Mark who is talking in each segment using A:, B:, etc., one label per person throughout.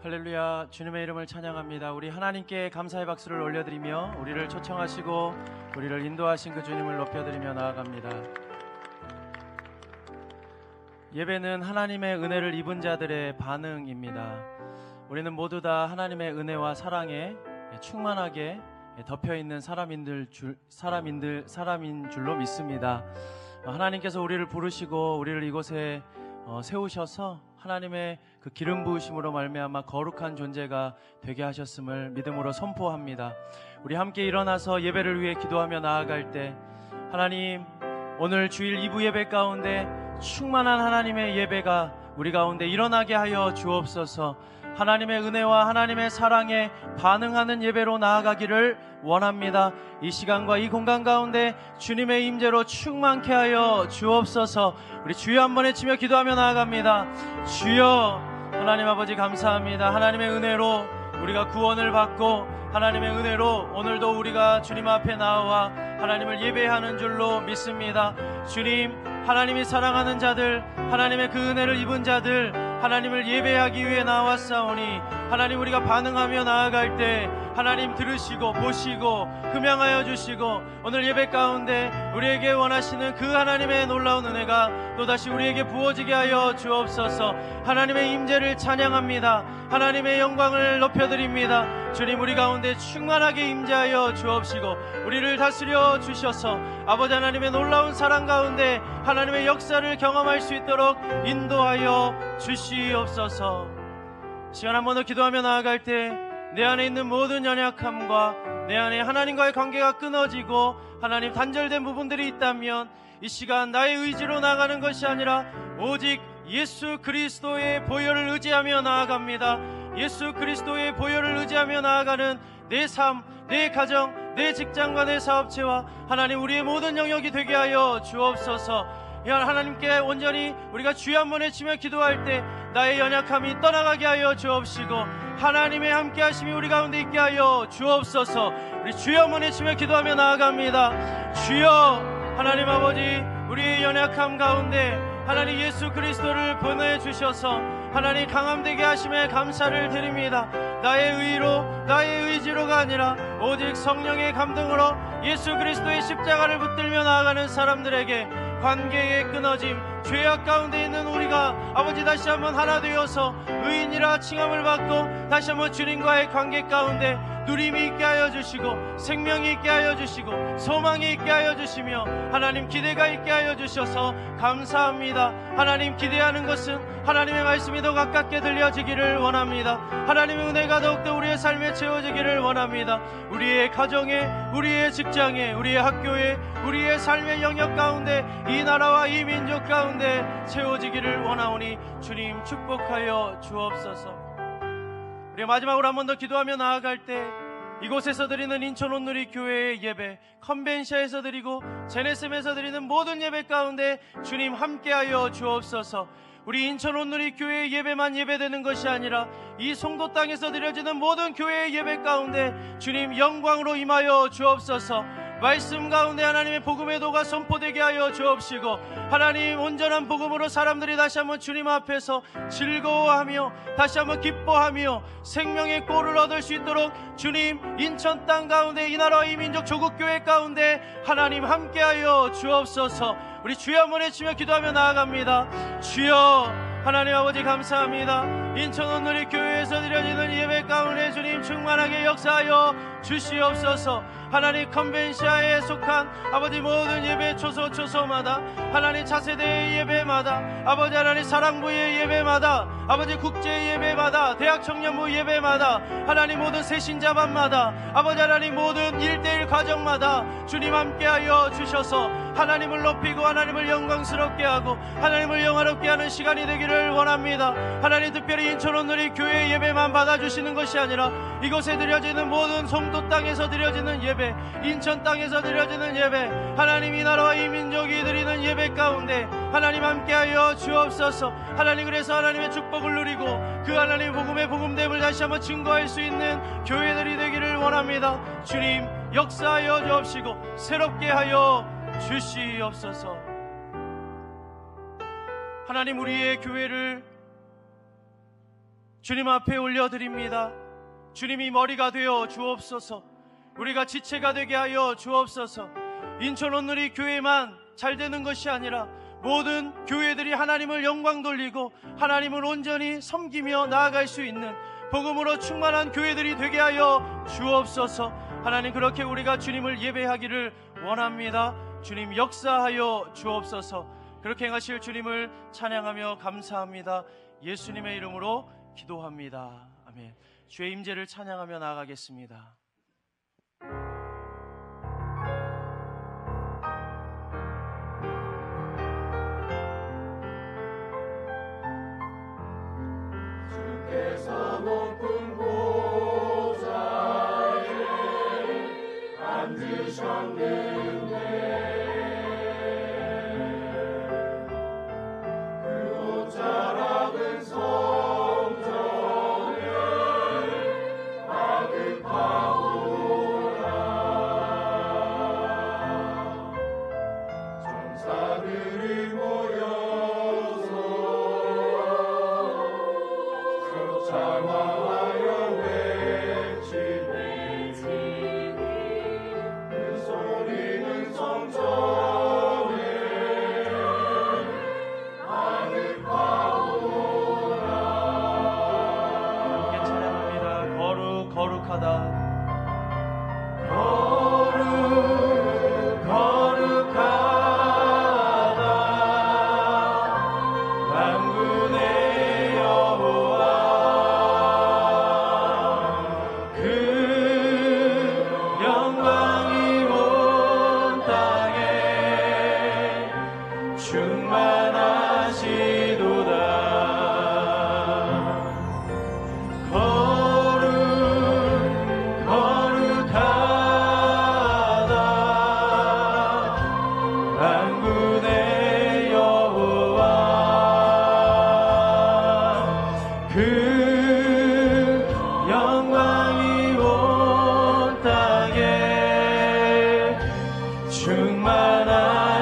A: 할렐루야 주님의 이름을 찬양합니다. 우리 하나님께 감사의 박수를 올려드리며 우리를 초청하시고 우리를 인도하신 그 주님을 높여드리며 나아갑니다. 예배는 하나님의 은혜를 입은 자들의 반응입니다. 우리는 모두 다 하나님의 은혜와 사랑에 충만하게 덮여 있는 사람인들 줄, 사람인들 사람인 줄로 믿습니다. 하나님께서 우리를 부르시고 우리를 이곳에 어, 세우셔서 하나님의 그 기름 부으심으로 말미암아 거룩한 존재가 되게 하셨음을 믿음으로 선포합니다. 우리 함께 일어나서 예배를 위해 기도하며 나아갈 때 하나님 오늘 주일 2부 예배 가운데 충만한 하나님의 예배가 우리 가운데 일어나게 하여 주옵소서. 하나님의 은혜와 하나님의 사랑에 반응하는 예배로 나아가기를 원합니다. 이 시간과 이 공간 가운데 주님의 임재로 충만케 하여 주옵소서. 우리 주여 한번 외치며 기도하며 나아갑니다. 주여 하나님 아버지 감사합니다. 하나님의 은혜로 우리가 구원을 받고 하나님의 은혜로 오늘도 우리가 주님 앞에 나와 하나님을 예배하는 줄로 믿습니다. 주님 하나님이 사랑하는 자들 하나님의 그 은혜를 입은 자들 하나님을 예배하기 위해 나왔사오니 하나님 우리가 반응하며 나아갈 때 하나님 들으시고 보시고 금양하여 주시고 오늘 예배 가운데 우리에게 원하시는 그 하나님의 놀라운 은혜가 또다시 우리에게 부어지게 하여 주옵소서. 하나님의 임재를 찬양합니다. 하나님의 영광을 높여드립니다. 주님 우리 가운데 충만하게 임재하여 주옵시고 우리를 다스려 주셔서 아버지 하나님의 놀라운 사랑 가운데 하나님의 역사를 경험할 수 있도록 인도하여 주시옵소서 시간 한 번 더 기도하며 나아갈 때 내 안에 있는 모든 연약함과 내 안에 하나님과의 관계가 끊어지고 하나님 단절된 부분들이 있다면 이 시간 나의 의지로 나가는 것이 아니라 오직 예수 그리스도의 보혈을 의지하며 나아갑니다. 예수 그리스도의 보혈을 의지하며 나아가는 내 삶, 내 가정, 내 직장과 내 사업체와 하나님 우리의 모든 영역이 되게 하여 주옵소서. 하나님께 온전히 우리가 주여 한번 외치며 기도할 때 나의 연약함이 떠나가게 하여 주옵시고 하나님의 함께 하심이 우리 가운데 있게 하여 주옵소서. 우리 주여 한번 외치며 기도하며 나아갑니다. 주여 하나님 아버지 우리의 연약함 가운데 하나님 예수 그리스도를 보내주셔서 하나님 강함되게 하심에 감사를 드립니다. 나의 의로 나의 의지로가 아니라 오직 성령의 감동으로 예수 그리스도의 십자가를 붙들며 나아가는 사람들에게 관계의 끊어짐, 죄악 가운데 있는 우리가 아버지 다시 한번 하나 되어서 의인이라 칭함을 받고 다시 한번 주님과의 관계 가운데 누림이 있게 하여 주시고 생명이 있게 하여 주시고 소망이 있게 하여 주시며 하나님 기대가 있게 하여 주셔서 감사합니다. 하나님 기대하는 것은 하나님의 말씀이 더 가깝게 들려지기를 원합니다. 하나님의 은혜가 더욱더 우리의 삶에 채워지기를 원합니다. 우리의 가정에, 우리의 직장에, 우리의 학교에, 우리의 삶의 영역 가운데 이 나라와 이 민족 가운데 채워지기를 원하오니 주님 축복하여 주옵소서. 우리 마지막으로 한 번 더 기도하며 나아갈 때 이곳에서 드리는 인천 온누리 교회의 예배, 컨벤시아에서 드리고 제네셈에서 드리는 모든 예배 가운데 주님 함께하여 주옵소서. 우리 인천 온누리 교회의 예배만 예배되는 것이 아니라 이 송도 땅에서 드려지는 모든 교회의 예배 가운데 주님 영광으로 임하여 주옵소서. 말씀 가운데 하나님의 복음의 도가 선포되게 하여 주옵시고 하나님 온전한 복음으로 사람들이 다시 한번 주님 앞에서 즐거워하며 다시 한번 기뻐하며 생명의 꼴을 얻을 수 있도록 주님 인천 땅 가운데 이 나라 이 민족 조국 교회 가운데 하나님 함께하여 주옵소서. 우리 주여 한번 외치며 기도하며 나아갑니다. 주여 하나님 아버지 감사합니다 인천 온누리 교회에서 드려지는 예배 가운데 주님 충만하게 역사하여 주시옵소서. 하나님 컨벤시아에 속한 아버지 모든 예배 초소 초소마다 하나님 차세대 예배마다 아버지 하나님 사랑부의 예배마다 아버지 국제 예배마다 대학 청년부 예배마다 하나님 모든 새신자반마다 아버지 하나님 모든 일대일 가정마다 주님 함께하여 주셔서 하나님을 높이고 하나님을 영광스럽게 하고 하나님을 영화롭게 하는 시간이 되기를 원합니다. 하나님 특별히 인천원누리 교회 예배만 받아주시는 것이 아니라 이곳에 드려지는 모든 성도 땅에서 드려지는 예배, 인천 땅에서 드려지는 예배, 하나님 이 나라와 이 민족이 드리는 예배 가운데 하나님 함께하여 주옵소서. 하나님 그래서 하나님의 축복을 누리고 그 하나님 복음의 복음됨을 다시 한번 증거할 수 있는 교회들이 되기를 원합니다. 주님 역사하여 주옵시고 새롭게 하여 주시옵소서. 하나님 우리의 교회를 주님 앞에 올려드립니다. 주님이 머리가 되어 주옵소서. 우리가 지체가 되게 하여 주옵소서. 인천 온누리 교회만 잘 되는 것이 아니라 모든 교회들이 하나님을 영광 돌리고 하나님을 온전히 섬기며 나아갈 수 있는 복음으로 충만한 교회들이 되게 하여 주옵소서. 하나님 그렇게 우리가 주님을 예배하기를 원합니다. 주님 역사하여 주옵소서. 그렇게 행하실 주님을 찬양하며 감사합니다. 예수님의 이름으로 기도합니다. 아멘. 주의 임재를 찬양하며 나아가겠습니다.
B: 주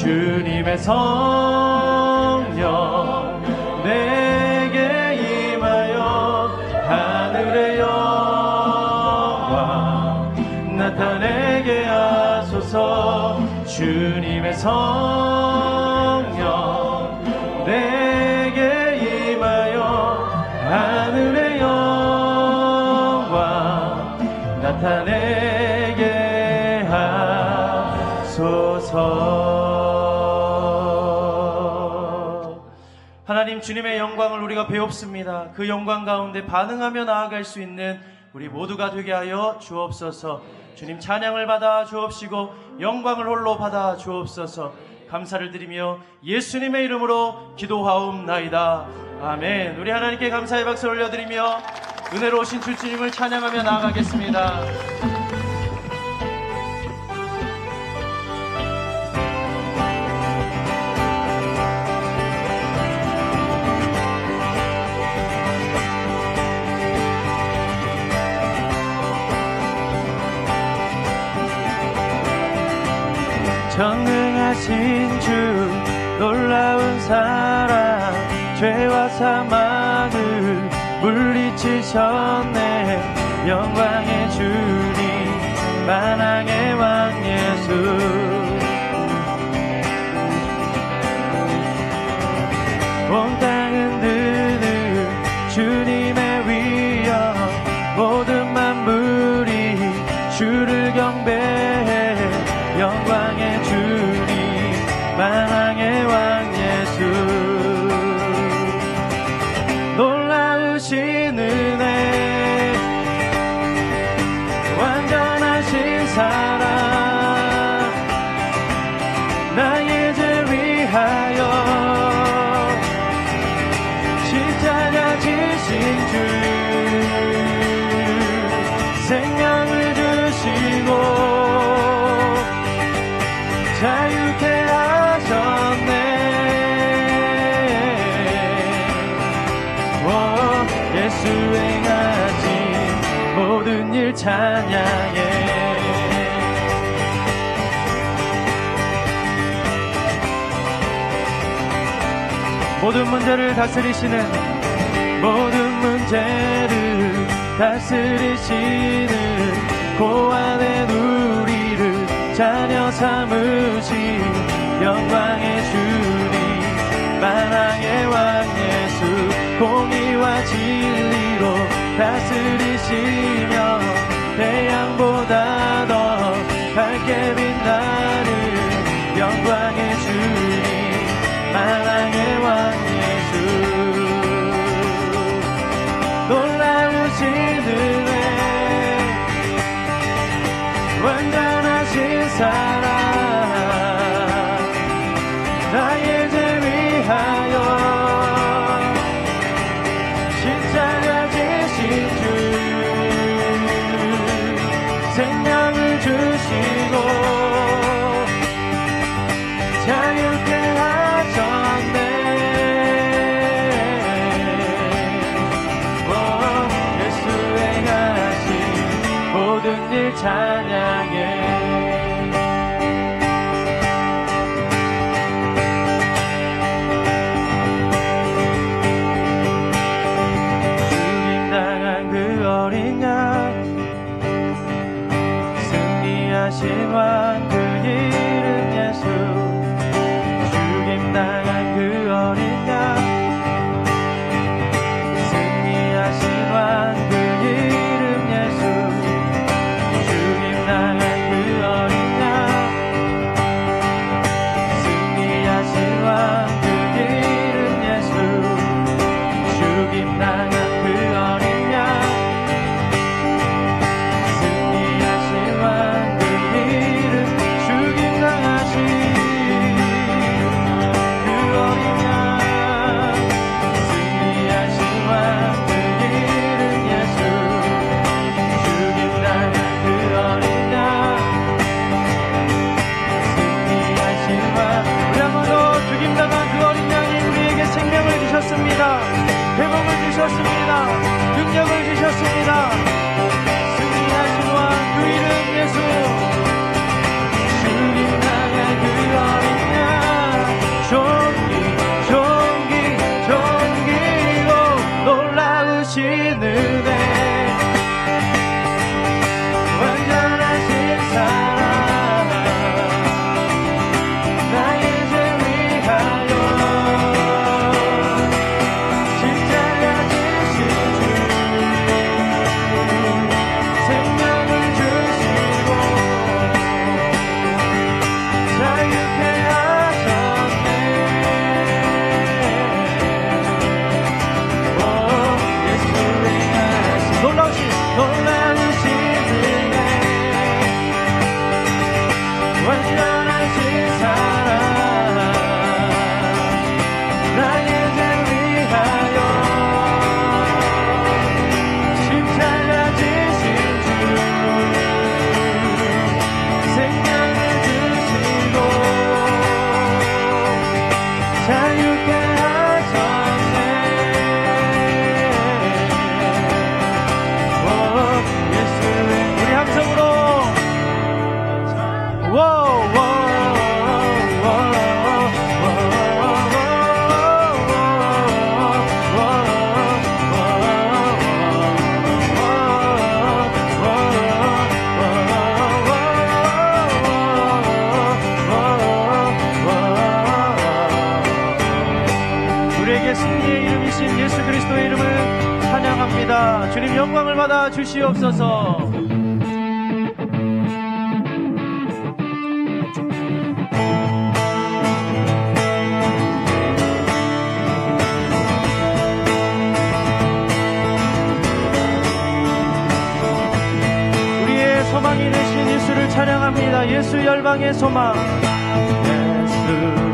B: 주님의 성령 내게 임하여 하늘의 영광 나타내게 하소서. 주님의 성령 주님의 영광을 우리가 배웁습니다. 그 영광 가운데 반응하며 나아갈 수 있는 우리 모두가 되게 하여 주옵소서. 주님 찬양을 받아 주옵시고 영광을 홀로 받아 주옵소서 감사를 드리며 예수님의 이름으로 기도하옵나이다. 아멘. 우리 하나님께 감사의 박수 올려드리며 은혜로 오신 주님을 찬양하며 나아가겠습니다. 전능하신 주 놀라운 사랑 죄와 사망을 물리치셨네. 영광의 주님 만왕의 왕 예수. 온 모든 문제를 다스리시는 모든 문제를 다스리시는 고안의 우리를 자녀 삼으신 영광의 주님 만왕의 왕 예수 공의와 진리로 다스리시며 태양보다 더 밝게 빛 주님 찬양해. 찬양합니다. 예수 열방의 소망. 예수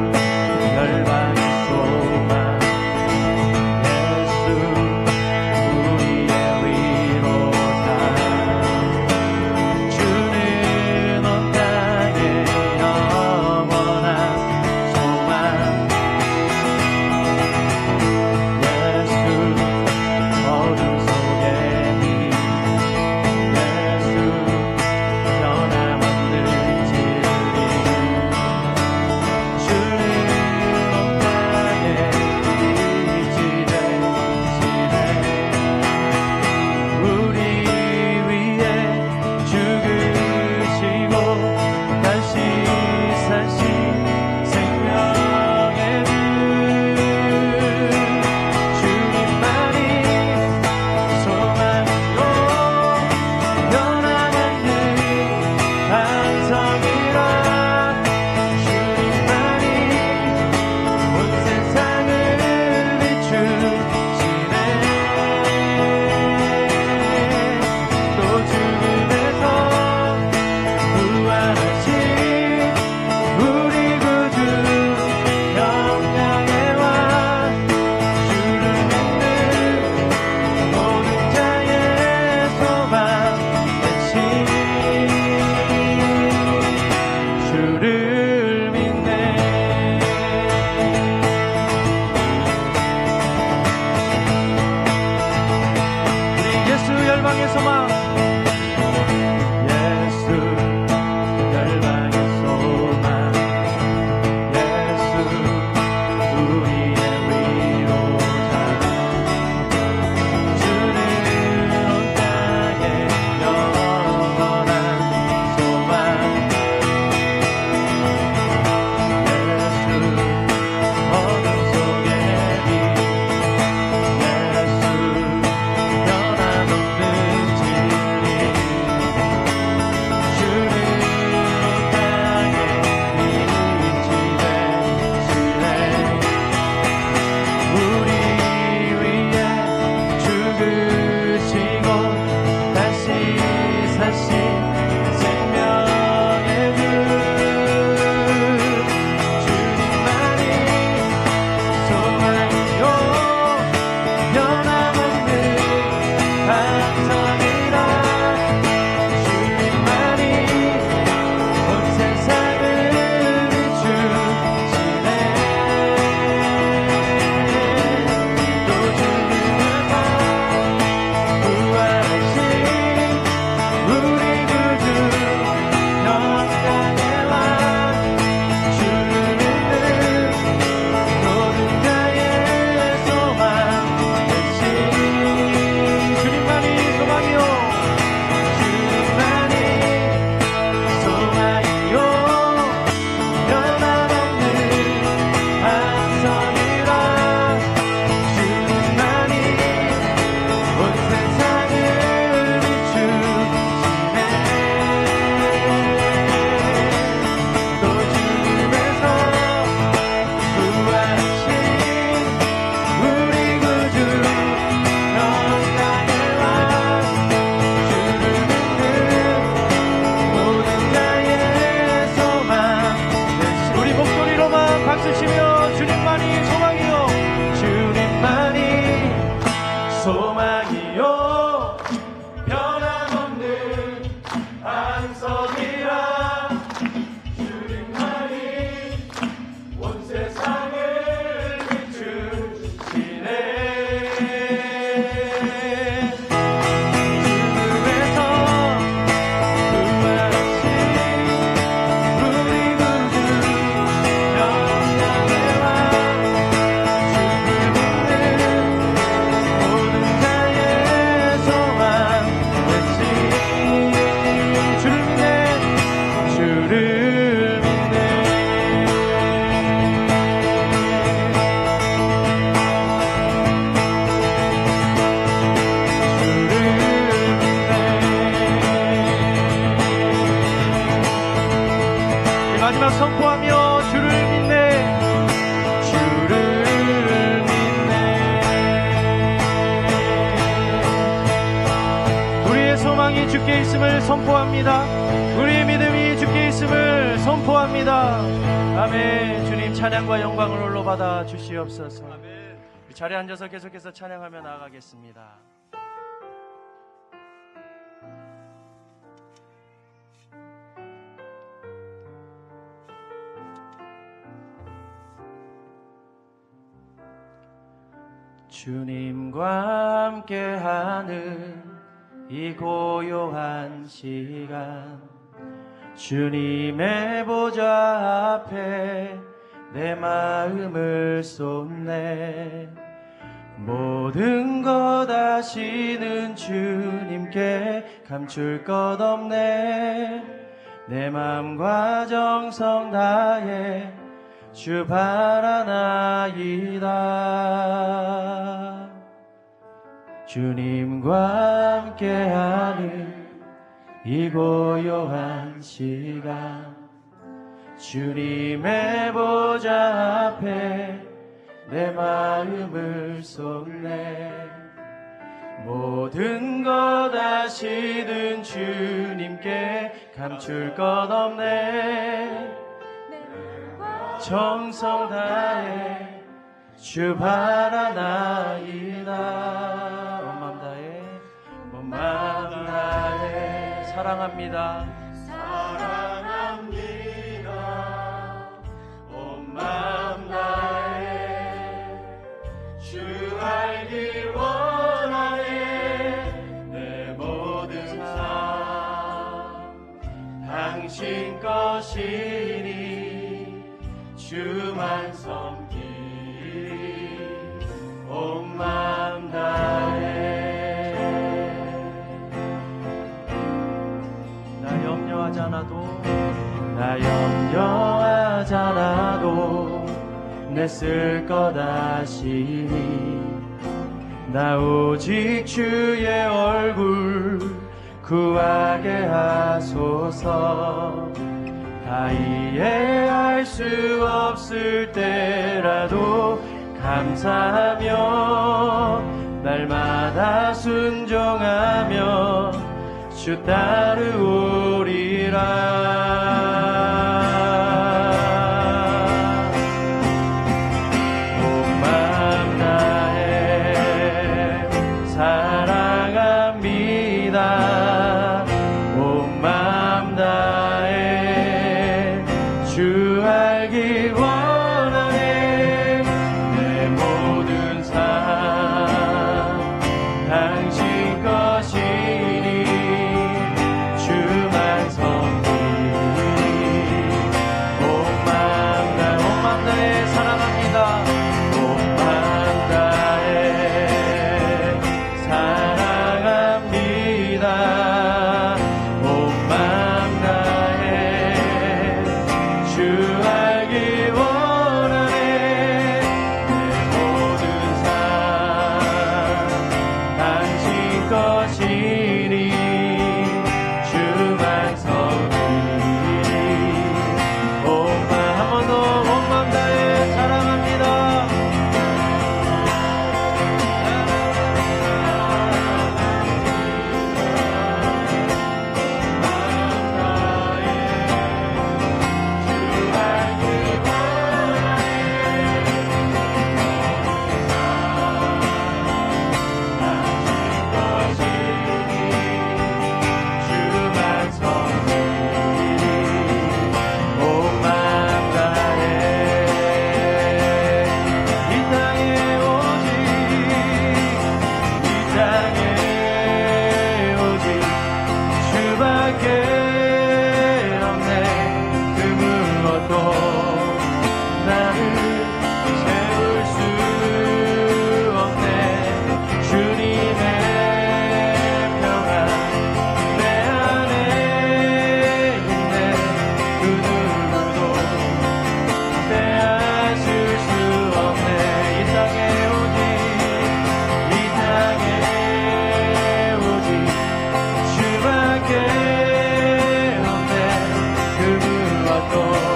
B: 주께 있음을 선포합니다. 우리의 믿음이 주께 있음을 선포합니다. 아멘. 주님 찬양과 영광을 홀로 받아 주시옵소서. 자리에 앉아서 계속해서 찬양하며 나아가겠습니다. 주님과 함께하는 이 고요한 시간 주님의 보좌 앞에 내 마음을 쏟네. 모든 것 아시는 주님께 감출 것 없네. 내 마음과 정성 다해 주 바라나이다 주님과 함께하는 이 고요한 시간. 주님의 보좌 앞에 내 마음을 쏟네. 모든 것 아시는 주님께 감출 것 없네. 정성 다해 주 바라나이다 사랑합니다 사랑합니다 나 염려하지 않아도 내쓸것 아시니 나 오직 주의 얼굴 구하게 하소서. 다 이해할 수 없을 때라도 감사하며 날마다 순종하며 주 따르오리라 God.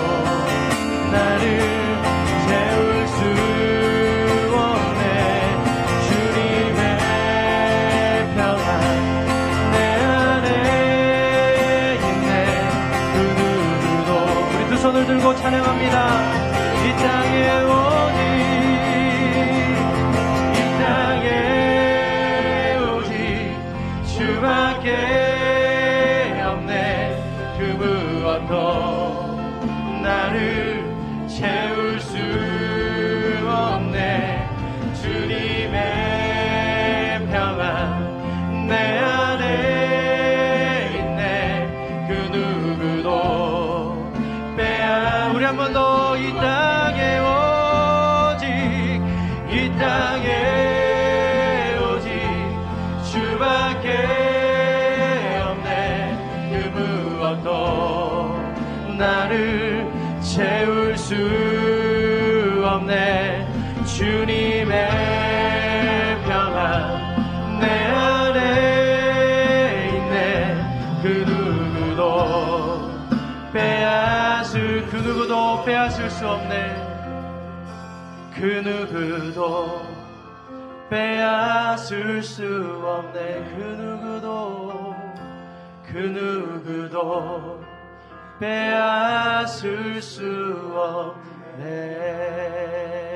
B: 주님의 평안 내 안에 있네. 그 누구도 빼앗을 그 누구도 빼앗을 수 없네. 그 누구도 빼앗을 수 없네. 그 누구도 그 누구도 빼앗을 수 없네